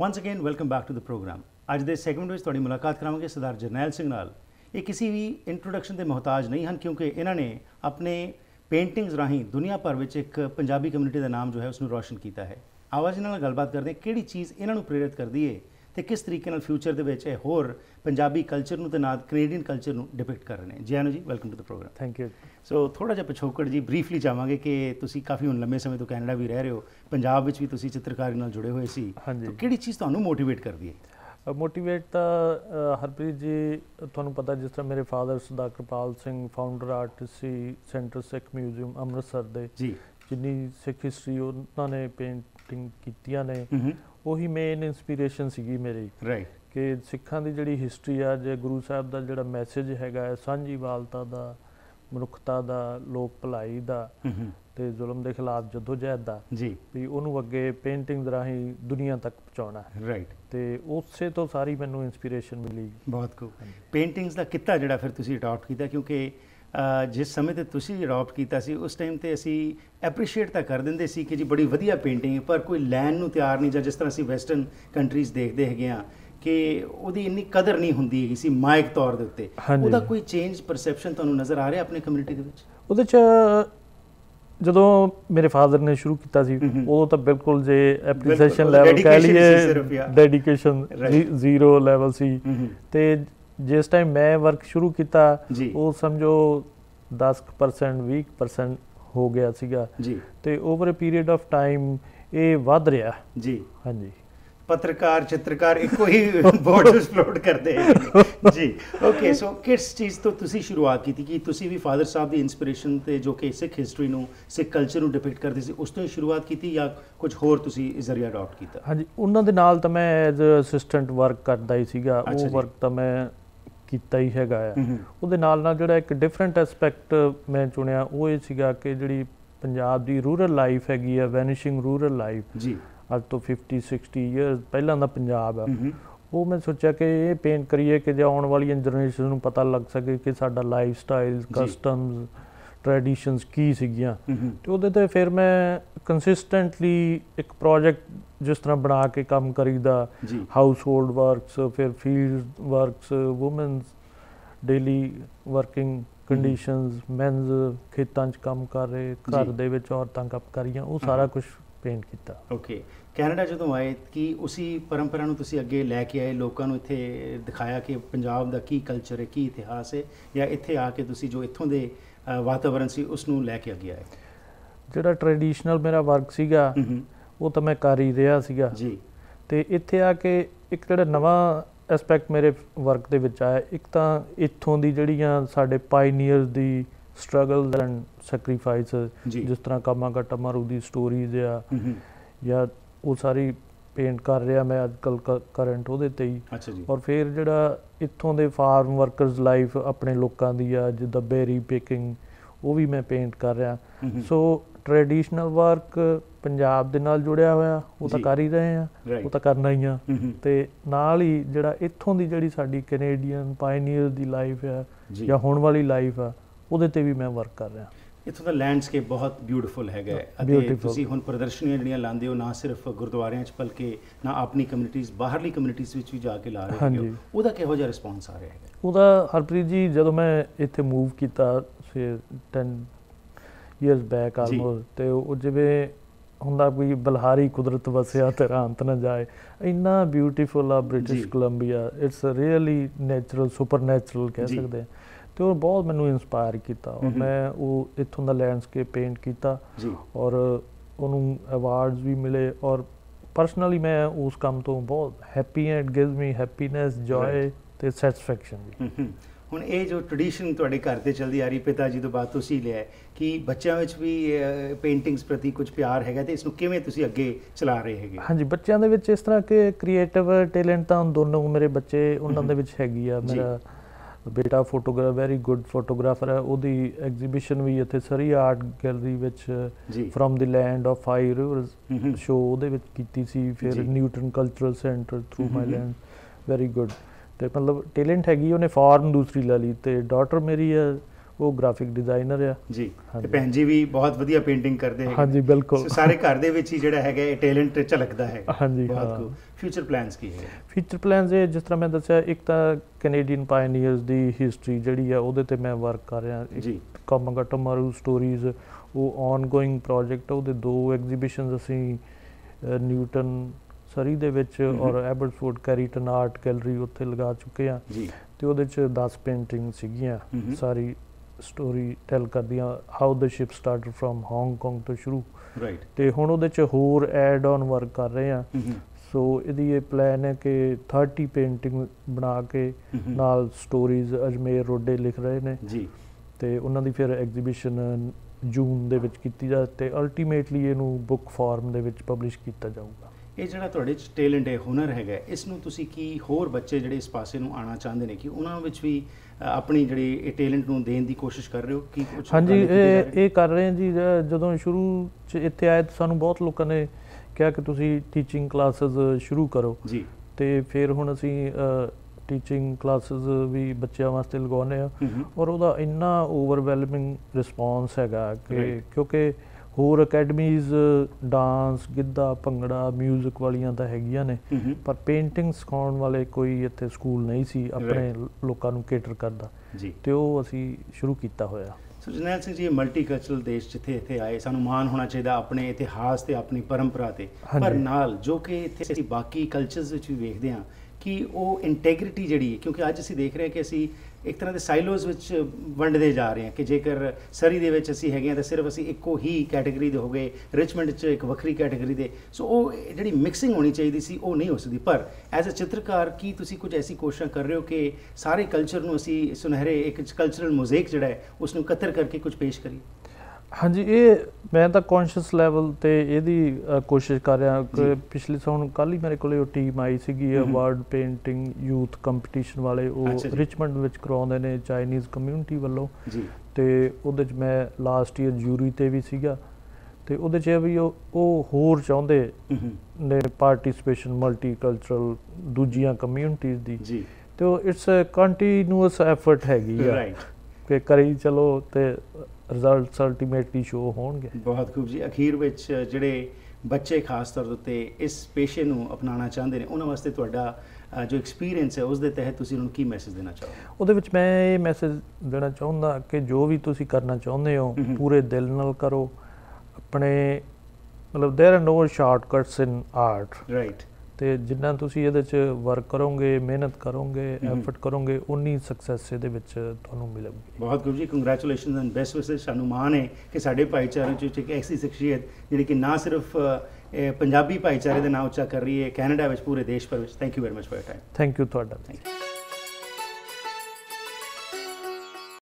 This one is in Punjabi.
Once again welcome back to the programme ਅੱਜ ਦੇ ਸੈਗਮੈਂਟ ਵਿੱਚ ਤੁਹਾਡੀ ਮੁਲਾਕਾਤ ਕਰਾਵਾਂਗੇ ਸਰਦਾਰ ਜਰਨੈਲ ਸਿੰਘ ਨਾਲ। ਇਹ ਕਿਸੇ ਵੀ ਇੰਟਰੋਡਕਸ਼ਨ ਦੇ ਮੁਹਤਾਜ ਨਹੀਂ ਹਨ, ਕਿਉਂਕਿ ਇਹਨਾਂ ਨੇ ਆਪਣੇ ਪੇਂਟਿੰਗਸ ਰਾਹੀਂ ਦੁਨੀਆ ਭਰ ਵਿੱਚ ਇੱਕ ਪੰਜਾਬੀ ਕਮਿਊਨਿਟੀ ਦਾ ਨਾਮ ਜੋ ਹੈ ਉਸ ਨੂੰ ਰੋਸ਼ਨ ਕੀਤਾ ਹੈ। ਆਵਾਜ਼ ਇਹਨਾਂ ਨਾਲ ਗੱਲਬਾਤ ਕਰਦੇ ਹਾਂ, ਕਿਹੜੀ ਚੀਜ਼ ਇਹਨਾਂ ਨੂੰ ਪ੍ਰੇਰਿਤ ਕਰਦੀ ਹੈ ਤੇ ਕਿਸ ਤਰੀਕੇ ਨਾਲ ਫਿਊਚਰ ਦੇ ਵਿੱਚ ਇਹ ਹੋਰ ਪੰਜਾਬੀ ਕਲਚਰ ਨੂੰ ਤੇ ਨਾਲ ਕੈਨੇਡੀਅਨ ਕਲਚਰ ਨੂੰ ਡਿਪਿਕਟ ਕਰ ਰਹੇ ਨੇ? ਜੀ Anu ji welcome to the programme thank you so ਥੋੜਾ ਜਿਹਾ ਪਿਛੋਕੜ ਜੀ ਬਰੀਫਲੀ ਚਾਹਾਂਗੇ ਕਿ ਤੁਸੀਂ ਕਾਫੀ ਹੁਣ ਲੰਮੇ ਸਮੇਂ ਤੋਂ ਕੈਨੇਡਾ ਵੀ ਰਹਿ ਰਹੇ ਹੋ ਪੰਜਾਬ ਵਿੱਚ ਵੀ ਤੁਸੀਂ ਚਿੱਤਰਕਾਰੀ ਨਾਲ ਜੁੜੇ ਹੋਏ ਸੀ। ਤਾਂ ਕਿਹੜੀ ਚੀਜ਼ ਤੁਹਾਨੂੰ ਮੋਟੀਵੇਟ ਕਰਦੀ ਹੈ? ਮੋਟੀਵੇਟ ਤਾਂ ਹਰਪ੍ਰੀਤ ਜੀ ਤੁਹਾਨੂੰ ਪਤਾ ਜਿਸ ਤਰ੍ਹਾਂ ਮੇਰੇ father Sardar Kirpal Singh founder artist ਸੀ ਸੈਂਟਰ ਸਿੱਖ ਮਿਊਜ਼ੀਅਮ ਅੰਮ੍ਰਿਤਸਰ ਦੇ। ਜੀ। ਜਿੰਨੀ ਸਿੱਖ ਹਿਸਟਰੀ ਉਹਨਾਂ ਨੇ ਪੇਂਟਿੰਗ ਕੀਤੀਆਂ ਨੇ। ਉਹੀ ਮੇਨ ਇਨਸਪੀਰੇਸ਼ਨ ਸੀਗੀ ਮੇਰੀ। ਰਾਈਟ ਕਿ ਸਿੱਖਾਂ ਦੀ ਜਿਹੜੀ ਹਿਸਟਰੀ ਆ ਜੇ ਗੁਰੂ ਸਾਹਿਬ ਦਾ ਜਿਹੜਾ ਮੈਸੇਜ ਹੈਗਾ ਹੈ ਸਾਂਝੀਵਾਲਤਾ ਦਾ ਮਨੁੱਖਤਾ ਦਾ ਲੋਕ ਭਲਾਈ ਦਾ ਤੇ ਜ਼ੁਲਮ ਦੇ ਖਿਲਾਫ ਜਦੋਜਹਿਦ ਦਾ ਜੀ। ਵੀ ਉਹਨੂੰ ਅੱਗੇ ਪੇਂਟਿੰਗ ਰਾਹੀਂ ਦੁਨੀਆ ਤੱਕ ਪਹੁੰਚਾਉਣਾ। ਹੈ ਰਾਈਟ ਤੇ ਉਸੇ ਤੋਂ ਸਾਰੀ ਮੈਨੂੰ ਇਨਸਪੀਰੇਸ਼ਨ ਮਿਲੀ। ਬਹੁਤ ਕੋ ਪੇਂਟਿੰਗਸ ਦਾ ਕਿੱਤਾ ਜਿਹੜਾ ਫਿਰ ਤੁਸੀਂ ਅਡਾਪਟ ਕੀਤਾ ਕਿਉਂਕਿ ਜਿਸ ਸਮੇਂ ਤੇ ਤੁਸੀਂ ਅਡਾਪਟ ਕੀਤਾ ਸੀ ਉਸ ਟਾਈਮ ਤੇ ਅਸੀਂ ਐਪਰੀਸ਼ੀਏਟ ਤਾਂ ਕਰ ਦਿੰਦੇ ਸੀ ਕਿ ਜੀ ਬੜੀ ਵਧੀਆ ਪੇਂਟਿੰਗ ਹੈ ਪਰ ਕੋਈ ਲੈਣ ਨੂੰ ਤਿਆਰ ਨਹੀਂ ਜਾਂ ਜਿਸ ਤਰ੍ਹਾਂ ਅਸੀਂ ਵੈਸਟਰਨ ਕੰਟਰੀਜ਼ ਦੇਖਦੇ ਹੈਗੇ ਆ ਕਿ ਉਹਦੀ ਇੰਨੀ ਕਦਰ ਨਹੀਂ ਹੁੰਦੀ ਹੈਗੀ ਸੀ ਮਾਇਕ ਤੌਰ ਦੇ ਉੱਤੇ। ਉਹਦਾ ਕੋਈ ਚੇਂਜ ਪਰਸੈਪਸ਼ਨ ਤੁਹਾਨੂੰ ਨਜ਼ਰ ਆ ਰਿਹਾ ਆਪਣੇ ਕਮਿਊਨਿਟੀ ਦੇ ਵਿੱਚ ਉਹਦੇ ਚ ਜਦੋਂ ਮੇਰੇ ਫਾਦਰ ਨੇ ਸ਼ੁਰੂ ਕੀਤਾ ਸੀ। ਉਦੋਂ ਤਾਂ ਬਿਲਕੁਲ ਜੇ ਐਪਰੀਸੀਏਸ਼ਨ ਲੈਵਲ ਕਹਿ ਲਈਏ. ਡੈਡੀਕੇਸ਼ਨ. ਜ਼ੀਰੋ ਲੈਵਲ ਸੀ ਤੇ ਜਿਸ ਟਾਈਮ ਮੈਂ ਵਰਕ ਸ਼ੁਰੂ ਕੀਤਾ ਉਹ ਸਮਝੋ 10% 20% ਹੋ ਗਿਆ ਸੀਗਾ। ਜੀ। ਤੇ over a period of time ਇਹ ਵੱਧ ਰਿਹਾ। ਜੀ। ਹਾਂਜੀ। ਪੱਤਰਕਾਰ ਚਿੱਤਰਕਾਰ ਇੱਕੋ ਹੀ ਬੋਰਡ ਐਕਸਪਲੋਰ ਕਰਦੇ ਜੀ। ਓਕੇ ਸੋ ਕਿਸ ਚੀਜ਼ ਤੋਂ ਤੁਸੀਂ ਸ਼ੁਰੂਆਤ ਕੀਤੀ? ਕਿ ਤੁਸੀਂ ਵੀ ਫਾਦਰ ਸਾਹਿਬ ਦੀ ਇਨਸਪੀਰੇਸ਼ਨ ਤੇ ਜੋ ਕਿ ਸਿੱਖ ਹਿਸਟਰੀ ਨੂੰ ਸਿੱਖ ਕਲਚਰ ਨੂੰ ਡਿਪਿਕਟ ਕਰਦੇ ਸੀ ਉਸ ਤੋਂ ਹੀ ਸ਼ੁਰੂਆਤ ਕੀਤੀ ਜਾਂ ਕੁਝ ਹੋਰ ਤੁਸੀਂ ਜ਼ਰੀਆ ਅਡਾਪਟ ਕੀਤਾ? ਹਾਂਜੀ ਉਹਨਾਂ ਦੇ ਨਾਲ ਤਾਂ ਮੈਂ ਐਜ਼ ਅਸਿਸਟੈਂਟ ਵਰਕ ਕਰਦਾ ਹੀ ਸੀਗਾ। ਉਹ। ਵਰਕ ਤਾਂ ਮੈਂ ਕੀਤਾ ਹੀ ਹੈਗਾ ਆ। ਉਹਦੇ ਨਾਲ ਨਾਲ ਜਿਹੜਾ ਇੱਕ ਡਿਫਰੈਂਟ ਐਸਪੈਕਟ ਮੈਂ ਚੁਣਿਆ ਉਹ ਇਹ ਸੀਗਾ ਕਿ ਜਿਹੜੀ ਪੰਜਾਬ ਦੀ ਰੂਰਲ ਲਾਈਫ ਹੈਗੀ ਆ ਵੈਨਿਸ਼ਿੰਗ ਰੂਰਲ ਲਾਈਫ ਜੀ। ਅੱਜ ਤੋਂ 50 60 ਇਅਰਸ ਪਹਿਲਾਂ ਦਾ ਪੰਜਾਬ ਆ। ਉਹ ਮੈਂ ਸੋਚਿਆ ਕਿ ਇਹ ਪੇਂਟ ਕਰੀਏ ਕਿ ਜੇ ਆਉਣ ਵਾਲੀਆਂ ਜਨਰੇਸ਼ਨ ਨੂੰ ਪਤਾ ਲੱਗ ਸਕੇ ਕਿ ਸਾਡਾ ਲਾਈਫ ਸਟਾਈਲ ਕਸਟਮਸ ਟ੍ਰੈਡੀਸ਼ਨਸ ਕੀ ਸੀਗੀਆਂ। ਤੇ ਉਹਦੇ ਤੇ ਫਿਰ ਮੈਂ ਕੰਸਿਸਟੈਂਟਲੀ ਇੱਕ ਪ੍ਰੋਜੈਕਟ ਜਿਸ ਤਰ੍ਹਾਂ ਬਣਾ ਕੇ ਕੰਮ ਕਰੀਦਾ ਹਾਊਸ ਹੋਲਡ ਵਰਕਸ ਫਿਰ field works women's daily working conditions men's ਖੇਤਾਂ 'ਚ ਕੰਮ ਕਰ ਰਹੇ ਘਰ। ਦੇ ਵਿੱਚ ਔਰਤਾਂ ਕੰਮ ਕਰ ਰਹੀਆਂ ਉਹ ਸਾਰਾ ਕੁਝ ਪੇਂਟ ਕੀਤਾ। ਓਕੇ ਕੈਨੇਡਾ ਜਦੋਂ ਆਏ ਕਿ ਉਸੇ ਪਰੰਪਰਾ ਨੂੰ ਤੁਸੀਂ ਅੱਗੇ ਲੈ ਕੇ ਆਏ ਲੋਕਾਂ ਨੂੰ ਇੱਥੇ ਦਿਖਾਇਆ ਕਿ ਪੰਜਾਬ ਦਾ ਕੀ ਕਲਚਰ ਹੈ ਕੀ ਇਤਿਹਾਸ ਹੈ ਜਾਂ ਇੱਥੇ ਆ ਕੇ ਤੁਸੀਂ ਜੋ ਇੱਥੋਂ ਦੇ ਵਾਤਾਵਰਣ ਸੀ ਉਸ ਨੂੰ ਲੈ ਕੇ ਅੱਗੇ ਆਏ। ਜਿਹੜਾ ਟ੍ਰੈਡੀਸ਼ਨਲ ਮੇਰਾ ਵਰਕ ਸੀਗਾ ਉਹ ਤਾਂ ਮੈਂ ਕਰ ਹੀ ਰਿਹਾ ਸੀਗਾ। ਜੀ। ਤੇ ਇੱਥੇ ਆ ਕੇ ਇੱਕ ਜਿਹੜਾ ਨਵਾਂ ਐਸਪੈਕਟ ਮੇਰੇ ਵਰਕ ਦੇ ਵਿੱਚ ਆਇਆ ਇੱਕ ਤਾਂ ਇੱਥੋਂ ਦੀ ਜਿਹੜੀਆਂ ਸਾਡੇ ਪਾਇਨੀਅਰਸ ਦੀ ਸਟਰਗਲਸ ਐਂਡ ਸੈਕਰੀਫਾਈਸ ਜਿਸ ਤਰ੍ਹਾਂ ਕਾਮਾਗਾਟਾ ਮਾਰੂ ਦੀ ਸਟੋਰੀਜ਼ ਆ ਜਾਂ ਉਹ ਸਾਰੀ ਪੇਂਟ ਕਰ ਰਿਹਾ ਮੈਂ ਅੱਜਕੱਲ ਕਰੰਟ ਉਹਦੇ ਤੇ ਹੀ। ਅੱਛਾ ਜੀ। ਔਰ ਫਿਰ ਜਿਹੜਾ ਇੱਥੋਂ ਦੇ ਫਾਰਮ ਵਰਕਰਸ ਲਾਈਫ ਆਪਣੇ ਲੋਕਾਂ ਦੀ ਆ ਜਿੱਦਾਂ ਬੇਰੀ ਪੇਕਿੰਗ ਉਹ ਵੀ ਮੈਂ ਪੇਂਟ ਕਰ ਰਿਹਾ। ਸੋ ਟ੍ਰੈਡੀਸ਼ਨਲ ਵਰਕ ਪੰਜਾਬ ਦੇ ਨਾਲ ਜੁੜਿਆ ਹੋਇਆ ਉਹ ਤਾਂ। ਕਰ ਹੀ ਰਹੇ ਆ. ਉਹ ਤਾਂ ਕਰਨਾ ਹੀ ਆ। ਤੇ ਨਾਲ ਹੀ ਜਿਹੜਾ ਇੱਥੋਂ ਦੀ ਜਿਹੜੀ ਸਾਡੀ ਕੈਨੇਡੀਅਨ ਪਾਇਨੀਅਰ ਦੀ ਲਾਈਫ ਆ ਜਾਂ। ਹੁਣ ਵਾਲੀ ਲਾਈਫ ਆ ਉਹਦੇ ਤੇ ਵੀ ਮੈਂ ਵਰਕ ਕਰ ਰਿਹਾ। ਇੱਥੋਂ ਦਾ ਲੈਂਡਸਕੇਪ ਬਹੁਤ ਬਿਊਟੀਫੁਲ ਹੈਗਾ ਹੈ ਅਤੇ. ਤੁਸੀਂ ਹੁਣ ਪ੍ਰਦਰਸ਼ਨੀਆਂ ਜਿਹੜੀਆਂ ਲਾਉਂਦੇ ਹੋ ਨਾ ਸਿਰਫ ਗੁਰਦੁਆਰਿਆਂ 'ਚ ਬਲਕਿ ਨਾ ਆਪਣੀ ਕਮਿਊਨਿਟੀਜ਼ ਬਾਹਰਲੀ ਕਮਿਊਨਿਟੀਜ਼ ਵਿੱਚ ਵੀ ਜਾ ਕੇ ਲਾ ਰਹੇ ਹੋ। ਉਹਦਾ ਕਿਹੋ ਜਿਹਾ ਰਿਸਪੌਂਸ ਆ ਰਿਹਾ ਹੈਗਾ ਉਹਦਾ ਹਰਪ੍ਰੀਤ ਜੀ ਜਦੋਂ ਮੈਂ ਇੱਥੇ ਮੂਵ ਕੀਤਾ ਫਿਰ 10 ਇਅਰਸ ਬੈਕ। ਆਲਮੋਸਟ ਤੇ ਉਹ ਜਿਵੇਂ ਹੁੰਦਾ ਕੋਈ ਬਲਹਾਰੀ ਕੁਦਰਤ ਵਸਿਆ ਤੇ ਰਾਂਤ ਨਾ ਜਾਏ ਇੰਨਾ ਬਿਊਟੀਫੁਲ ਆ। British Columbia it's really natural supernatural ਕਹਿ ਜੀ। ਸਕਦੇ ਆ ਤੇ ਉਹ ਬਹੁਤ ਮੈਨੂੰ ਇਨਸਪਾਇਰ ਕੀਤਾ ਔਰ। ਮੈਂ ਉਹ ਇੱਥੋਂ ਦਾ ਲੈਂਡਸਕੇਪ ਪੇਂਟ ਕੀਤਾ ਜੀ ਔਰ ਉਹਨੂੰ ਅਵਾਰਡਸ ਵੀ ਮਿਲੇ ਔਰ ਪਰਸਨਲੀ ਮੈਂ ਉਸ ਕੰਮ ਤੋਂ ਬਹੁਤ ਹੈਪੀ ਐ it gives me happiness joy. ਤੇ ਸੈਟੀਸਫੈਕਸ਼ਨ ਵੀ। ਹੁਣ ਇਹ ਜੋ ਟ੍ਰੈਡੀਸ਼ਨ ਤੁਹਾਡੇ ਘਰ ਤੇ ਚੱਲਦੀ ਆ ਰਹੀ ਪਿਤਾ ਜੀ ਤੋਂ ਬਾਅਦ ਤੁਸੀਂ ਲਿਆ ਕਿ ਬੱਚਿਆਂ ਵਿੱਚ ਵੀ ਪੇਂਟਿੰਗਸ ਪ੍ਰਤੀ ਕੁਝ ਪਿਆਰ ਹੈਗਾ ਤੇ ਇਸ ਨੂੰ ਕਿਵੇਂ ਤੁਸੀਂ ਅੱਗੇ ਚਲਾ ਰਹੇ ਹੈਗੇ ਹਾਂਜੀ ਬੱਚਿਆਂ ਦੇ ਵਿੱਚ ਇਸ ਤਰ੍ਹਾਂ ਕਿ ਕ੍ਰੀਏਟਿਵ ਟੈਲੈਂਟ ਤਾਂ ਦੋਨੋਂ ਮੇਰੇ ਬੱਚੇ ਉਹਨਾਂ ਦੇ ਵਿੱਚ ਹੈਗੀ ਆ। ਮੇਰਾ ਬੇਟਾ ਫੋਟੋਗ੍ਰਾਫਰ ਵੈਰੀ ਗੁੱਡ ਫੋਟੋਗ੍ਰਾਫਰ ਹੈ ਉਹਦੀ ਐਗਜ਼ੀਬਿਸ਼ਨ ਵੀ ਇੱਥੇ ਸਰੀ ਆਰਟ ਗੈਲਰੀ ਵਿੱਚ ਫਰਮ ਦੀ ਲੈਂਡ ਆਫ ਹੂੰ। ਸ਼ੋ ਉਹਦੇ ਵਿੱਚ ਕੀਤੀ ਸੀ ਫਿਰ। Newton cultural centre through my. Land very good ਤੇ ਮਤਲਬ ਟੈਲੈਂਟ ਹੈਗੀ ਉਹਨੇ ਫਾਰਮ ਦੂਸਰੀ ਲੈ ਲਈ ਤੇ ਡਾਟਰ ਮੇਰੀ ਹੈ ਉਹ ਗ੍ਰਾਫਿਕ ਡਿਜ਼ਾਈਨਰ ਆ। ਜੀ ਤੇ। ਭੈਣ ਜੀ ਵੀ ਬਹੁਤ ਵਧੀਆ ਪੇਂਟਿੰਗ ਕਰਦੇ ਹੈਗੇ। ਹਾਂਜੀ ਬਿਲਕੁਲ। ਸਾਰੇ ਘਰ ਦੇ ਵਿੱਚ ਹੀ ਜਿਹੜਾ ਹੈਗਾ ਇਹ ਟੈਲੈਂਟ ਝਲਕਦਾ ਹੈ। ਹਾਂਜੀ, ਬਹੁਤ। ਕੁ ਫਿਊਚਰ ਪਲਾਨਸ ਕੀ ਹੈ ਫੀਚਰ ਪਲਾਨਸ ਇਹ ਜਿਸ ਤਰ੍ਹਾਂ ਮੈਂ ਦੱਸਿਆ ਇੱਕ ਤਾਂ ਕੈਨੇਡੀਅਨ ਪਾਇਨੀਅਰਸ ਦੀ ਹਿਸਟਰੀ ਜਿਹੜੀ ਆ ਉਹਦੇ ਤੇ ਮੈਂ ਵਰਕ ਕਰ ਰਿਹਾ। ਜੀ। ਕਮਗਟਮਾਰੂ ਸਟੋਰੀਜ਼ ਉਹ ਔਨਗੋਇੰਗ ਪ੍ਰੋਜੈਕਟ ਉਹਦੇ ਦੋ ਐਗਜ਼ੀਬਿਸ਼ਨਸ ਅਸੀਂ ਨਿਊਟਨ ਸਰੀ ਦੇ ਵਿੱਚ। ਔਰ ਐਬਰਟਸਫੋਰਡ ਕੈਰੀਟਨ ਆਰਟ ਗੈਲਰੀ ਉੱਥੇ ਲਗਾ ਚੁੱਕੇ ਆ। ਜੀ। ਤੇ ਉਹਦੇ ਚ 10 ਪੇਂਟਿੰਗ ਸੀਗੀਆਂ। ਸਾਰੀ ਸਟੋਰੀ ਟੈਲ ਕਰਦੀਆਂ how the ship started from Hong Kong ਤੋਂ ਸ਼ੁਰੂ। ਰਾਈਟ ਤੇ ਹੁਣ ਉਹਦੇ ਚ ਹੋਰ ਐਡ ਔਨ ਵਰਕ ਕਰ ਰਹੇ ਆ। ਸੋ ਇਹਦੀ ਇਹ ਪਲਾਨ ਹੈ ਕਿ 30 ਪੇਂਟਿੰਗ ਬਣਾ ਕੇ ਨਾਲ ਸਟੋਰੀਜ਼ ਅਜਮੇਰ ਰੋਡੇ ਲਿਖ ਰਹੇ ਨੇ। ਜੀ। ਤੇ ਉਹਨਾਂ ਦੀ ਫਿਰ ਐਗਜ਼ੀਬਿਸ਼ਨ ਜੂਨ ਦੇ ਵਿੱਚ ਕੀਤੀ ਜਾ ਤੇ ਅਲਟੀਮੇਟਲੀ ਇਹਨੂੰ ਬੁੱਕ ਫਾਰਮ ਦੇ ਵਿੱਚ ਪਬਲਿਸ਼ ਕੀਤਾ ਜਾਊਗਾ। ਇਹ ਜਿਹੜਾ ਤੁਹਾਡੇ ਚ ਟੈਲੈਂਟ ਹੈ ਹੁਨਰ ਹੈਗਾ ਇਸ ਨੂੰ ਤੁਸੀਂ ਕੀ ਹੋਰ ਬੱਚੇ ਜਿਹੜੇ ਇਸ ਪਾਸੇ ਨੂੰ ਆਉਣਾ ਚਾਹੁੰਦੇ ਨੇ? ਕਿ ਉਹਨਾਂ ਵਿੱਚ ਵੀ ਆਪਣੀ ਜਿਹੜੀ ਇਹ ਟੈਲੈਂਟ ਨੂੰ ਦੇਣ ਦੀ ਕੋਸ਼ਿਸ਼ ਕਰ ਰਹੇ ਹੋ? ਕੀ ਕੁਝ ਹਾਂਜੀ ਇਹ ਇਹ ਕਰ ਰਹੇ ਹਾਂ ਜੀ ਜਦੋਂ ਸ਼ੁਰੂ ਚ ਇੱਥੇ ਆਏ ਤਾਂ ਸਾਨੂੰ ਬਹੁਤ ਲੋਕਾਂ ਨੇ ਕਿਹਾ ਕਿ ਤੁਸੀਂ ਟੀਚਿੰਗ ਕਲਾਸਿਸ ਸ਼ੁਰੂ ਕਰੋ। ਜੀ। ਤੇ ਫਿਰ ਹੁਣ ਅਸੀਂ ਟੀਚਿੰਗ ਕਲਾਸਿਸ ਵੀ ਬੱਚਿਆਂ ਵਾਸਤੇ ਲਗਾਉਂਦੇ ਆ। ਔਰ ਉਹਦਾ ਇੰਨਾ ਓਵਰਵੈਲਮਿੰਗ ਰਿਸਪੌਂਸ ਹੈਗਾ ਕਿ. ਕਿਉਂਕਿ ਹੋਰ ਅਕੈਡਮੀਜ਼ ਡਾਂਸ ਗਿੱਧਾ ਭੰਗੜਾ 뮤직 ਵਾਲੀਆਂ ਤਾਂ ਹੈਗੀਆਂ ਨੇ। ਪਰ ਪੇਂਟਿੰਗ ਸਿਖਾਉਣ ਵਾਲੇ ਕੋਈ ਇੱਥੇ ਸਕੂਲ ਨਹੀਂ ਸੀ ਆਪਣੇ ਲੋਕਾਂ ਨੂੰ ਕੇਟਰ ਕਰਦਾ। ਤੇ ਉਹ ਅਸੀਂ ਸ਼ੁਰੂ ਕੀਤਾ ਹੋਇਆ। ਸੋ ਜਰਨੈਲ ਸਿੰਘ ਜੀ ਇਹ ਮਲਟੀਕਲਚਰਲ ਦੇਸ਼ ਜਿੱਥੇ ਇੱਥੇ ਆਏ ਸਾਨੂੰ ਮਾਣ ਹੋਣਾ ਚਾਹੀਦਾ ਆਪਣੇ ਇਤਿਹਾਸ ਤੇ ਆਪਣੀ ਪਰੰਪਰਾ ਤੇ। ਪਰ। ਨਾਲ ਜੋ ਕਿ ਇੱਥੇ ਅਸੀਂ ਬਾਕੀ ਕਲਚਰਸ ਵਿੱਚ ਵੀ ਵੇਖਦੇ ਹਾਂ ਕਿ ਉਹ ਇੰਟੈਗ੍ਰਿਟੀ ਜਿਹੜੀ ਹੈ ਕਿਉਂਕਿ ਅੱਜ ਅਸੀਂ ਦੇਖ ਰਹੇ ਹਾਂ ਕਿ ਅਸੀਂ ਇੱਕ ਤਰ੍ਹਾਂ ਦੇ ਸਾਈਲੋਜ਼ ਵਿੱਚ ਵੰਡਦੇ ਜਾ ਰਹੇ ਹਾਂ ਕਿ ਜੇਕਰ ਸਰੀ ਦੇ ਵਿੱਚ ਅਸੀਂ ਹੈਗੇ ਹਾਂ ਤਾਂ ਸਿਰਫ ਅਸੀਂ ਇੱਕੋ ਹੀ ਕੈਟਾਗਰੀ ਦੇ ਹੋ ਗਏ ਰਿਚਮੰਡ 'ਚ ਇੱਕ ਵੱਖਰੀ ਕੈਟਾਗਰੀ ਦੇ। ਸੋ ਉਹ ਜਿਹੜੀ ਮਿਕਸਿੰਗ ਹੋਣੀ ਚਾਹੀਦੀ ਸੀ, ਉਹ ਨਹੀਂ ਹੋ ਸਕਦੀ। ਪਰ ਐਜ਼ ਅ ਚਿੱਤਰਕਾਰ, ਕੀ ਤੁਸੀਂ ਕੁਝ ਐਸੀ ਕੋਸ਼ਿਸ਼ਾਂ ਕਰ ਰਹੇ ਹੋ ਕਿ ਸਾਰੇ ਕਲਚਰ ਨੂੰ ਅਸੀਂ ਸੁਨਹਿਰੇ ਇੱਕ ਕਲਚਰਲ ਮੋਜ਼ੇਕ ਜਿਹੜਾ ਹੈ ਉਸ ਨੂੰ ਇਕੱਤਰ ਕਰਕੇ ਕੁਝ ਪੇਸ਼ ਕਰੀਏ? ਹਾਂਜੀ ਇਹ ਮੈਂ ਤਾਂ ਕੌਨਸ਼ੀਅਸ ਲੈਵਲ ਤੇ ਇਹਦੀ ਕੋਸ਼ਿਸ਼ ਕਰ ਰਿਹਾ ਕਿ। ਪਿਛਲੇ ਸਾਲ ਕੱਲ ਹੀ ਮੇਰੇ ਕੋਲੇ ਉਹ ਟੀਮ ਆਈ ਸੀਗੀ। ਅਵਾਰਡ ਪੇਂਟਿੰਗ ਯੂਥ ਕੰਪੀਟੀਸ਼ਨ ਵਾਲੇ ਉਹ। ਰਿਚਮੰਡ ਵਿੱਚ ਕਰਾਉਂਦੇ ਨੇ ਚਾਈਨੀਜ਼ ਕਮਿਊਨਿਟੀ ਵੱਲੋਂ ਜੀ ਤੇ ਉਹਦੇ ਚ ਮੈਂ ਲਾਸਟ ਈਅਰ ਜੂਰੀ ਤੇ ਵੀ ਸੀਗਾ ਤੇ ਉਹਦੇ ਚ ਵੀ ਉਹ ਹੋਰ ਚਾਹੁੰਦੇ। ਨੇ ਪਾਰਟਿਸਿਪੇਸ਼ਨ ਮਲਟੀਕਲਚਰਲ ਦੂਜੀਆਂ ਕਮਿਊਨਿਟੀਜ਼ ਦੀ ਜੀ ਤੇ ਉਹ ਇਟਸ ਅ ਕੰਟੀਨਿਊਅਸ ਐਫਰਟ ਹੈਗੀ ਆ ਰਾਈਟ ਕਿ ਕਰੀ ਚਲੋ ਤੇ ਰਿਜ਼ਲਟਸ ਅਲਟੀਮੇਟਲੀ ਸ਼ੋ ਹੋਣਗੇ ਬਹੁਤ ਖੂਬ ਜੀ ਅਖੀਰ ਵਿੱਚ ਜਿਹੜੇ ਬੱਚੇ ਖਾਸ ਤੌਰ ਦੇ ਉੱਤੇ ਇਸ ਪੇਸ਼ੇ ਨੂੰ ਅਪਣਾਉਣਾ ਚਾਹੁੰਦੇ ਨੇ ਉਹਨਾਂ ਵਾਸਤੇ ਤੁਹਾਡਾ ਅ, ਜੋ ਐਕਸਪੀਰੀਅੰਸ ਹੈ ਉਸ ਦੇ ਤਹਿਤ ਤੁਸੀਂ ਉਹਨਾਂ ਨੂੰ ਕੀ ਮੈਸੇਜ ਦੇਣਾ ਚਾਹੋਗੇ ਉਹਦੇ ਵਿੱਚ ਮੈਂ ਇਹ ਮੈਸੇਜ ਦੇਣਾ ਚਾਹੁੰਦਾ ਕਿ ਜੋ ਵੀ ਤੁਸੀਂ ਕਰਨਾ ਚਾਹੁੰਦੇ ਹੋ ਹਮਮ। ਪੂਰੇ ਦਿਲ ਨਾਲ ਕਰੋ ਆਪਣੇ ਮਤਲਬ there are no shortcuts in art right ਤੇ ਜਿੰਨਾ ਤੁਸੀਂ ਇਹਦੇ 'ਚ ਵਰਕ ਕਰੋਗੇ ਮਿਹਨਤ ਕਰੋਗੇ। ਐਫਰਟ ਕਰੋਗੇ ਉਨੀ ਸਕਸੈਸ ਇਹਦੇ ਵਿੱਚ ਤੁਹਾਨੂੰ ਮਿਲੇਗੀ। ਬਹੁਤ ਖੂਬ ਜੀ ਕੰਗ੍ਰੈਚੁਲੇਸ਼ਨਸ ਐਂਡ ਬੈਸਟ ਵਿਸ਼ੇਸ ਸਾਨੂੰ ਮਾਣ ਹੈ ਕਿ ਸਾਡੇ ਭਾਈਚਾਰੇ ਵਿੱਚ ਇੱਕ ਐਸੀ ਸ਼ਖਸੀਅਤ ਜਿਹੜੀ ਕਿ ਨਾ ਸਿਰਫ ਪੰਜਾਬੀ ਭਾਈਚਾਰੇ ਦਾ ਨਾਂ ਉੱਚਾ ਕਰ ਰਹੀ ਹੈ ਕੈਨੇਡਾ ਵਿੱਚ ਪੂਰੇ ਦੇਸ਼ ਭਰ ਵਿੱਚ। Thank you very much for your time thank you ਤੁਹਾਡਾ। Thank you